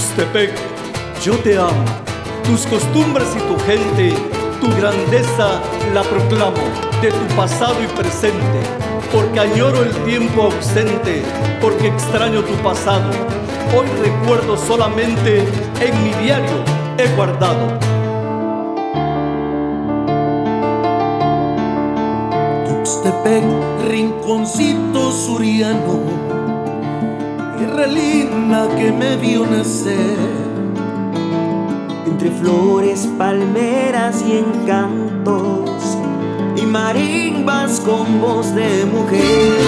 Tuxtepec, yo te amo. Tus costumbres y tu gente, tu grandeza la proclamo de tu pasado y presente, porque añoro el tiempo ausente, porque extraño tu pasado. Hoy recuerdo solamente en mi diario he guardado. Tuxtepec, rinconcito suriano, tierra linda que me vio nacer. Entre flores, palmeras y encantos, y marimbas con voz de mujer.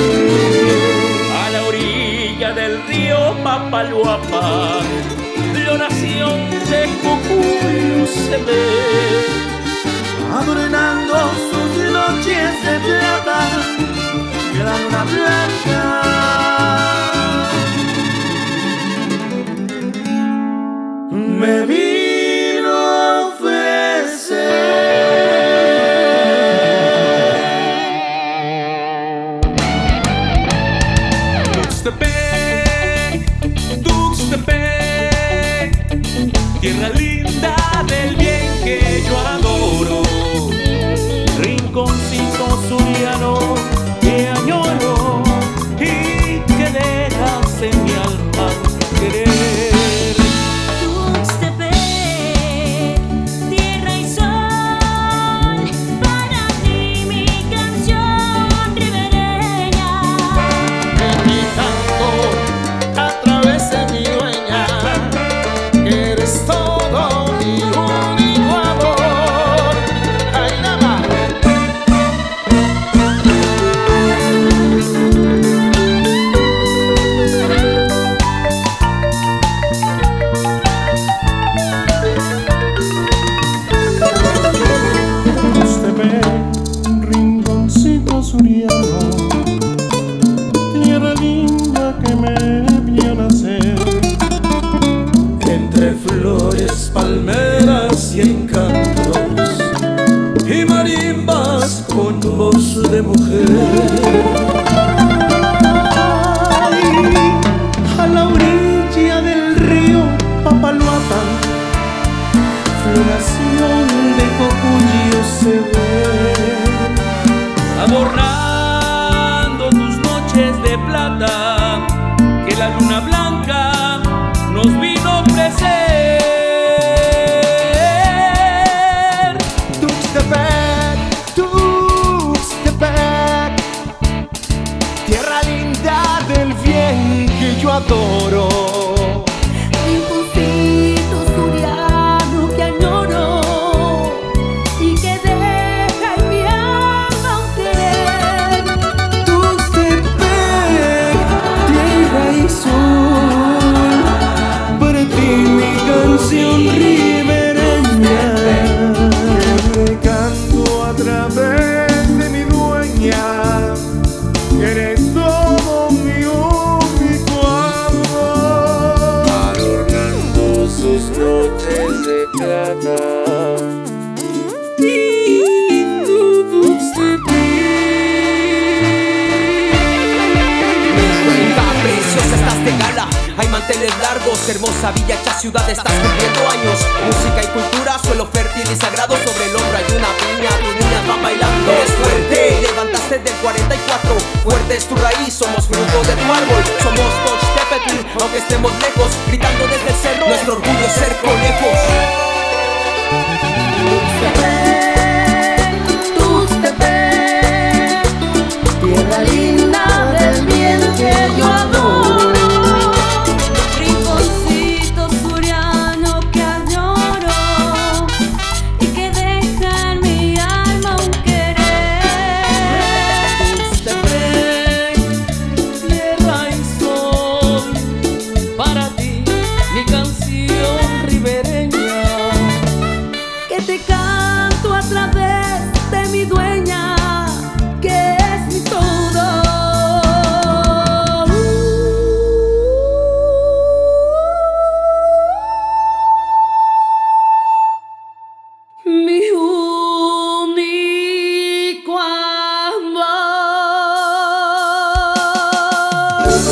A la orilla del río Papaluapa, floración de cucuyo se ve. adornando sus noches de plata la luna blanca que Largos, hermosa villa hecha ciudad, estás cumpliendo años. Música y cultura, suelo fértil y sagrado. Sobre el hombro hay una piña, tus niñas van bailando. Es fuerte, levantaste del 44. Fuerte es tu raíz, somos fruto de tu árbol. Somos Tuxtepetl, aunque estemos lejos. Gritando desde el cerro, nuestro orgullo es ser conejos. a través de mi dueño.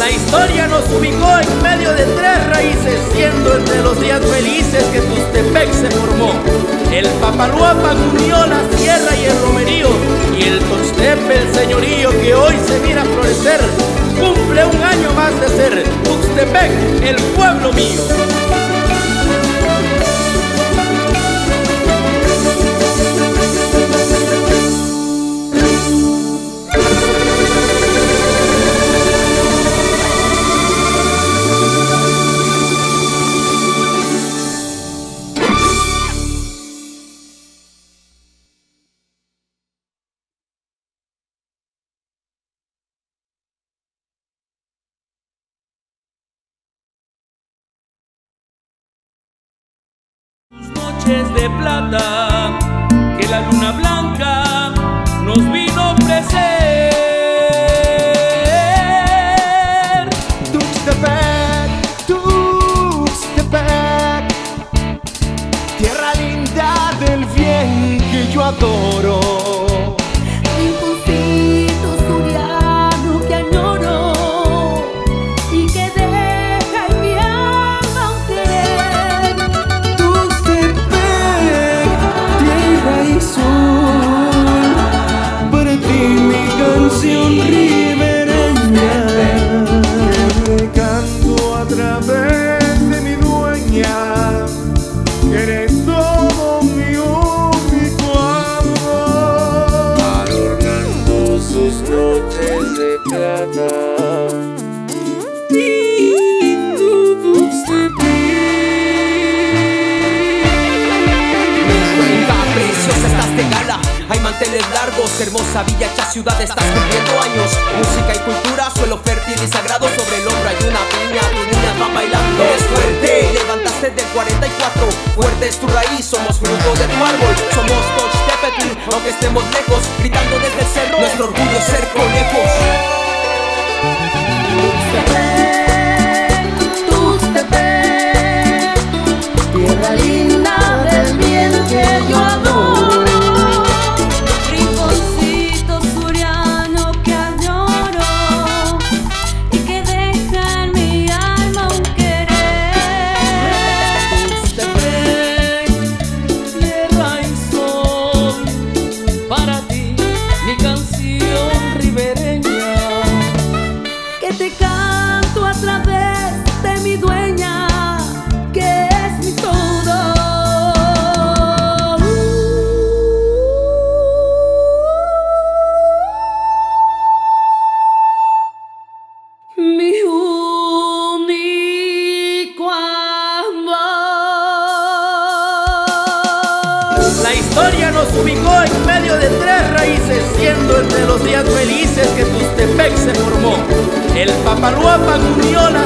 La historia nos ubicó en medio de tres raíces, siendo entre los días felices que Tustepec se formó. El Papaluapan unió la sierra y el romerío, y el Tuxtepe, el señorío que hoy se mira florecer, cumple un año más de ser Tuxtepec, el pueblo mío. De plata que la luna Hermosa villa hecha ciudad, estás cumpliendo años. Música y cultura, suelo fértil y sagrado. Sobre el hombro hay una piña, tus niñas van bailando. Es fuerte, levantaste del 44. Fuerte es tu raíz, somos fruto de tu árbol. Somos Tochtepetl, aunque estemos historia nos ubicó en medio de tres raíces, siendo entre los días felices que Tustepec se formó. El Papaluapan unió la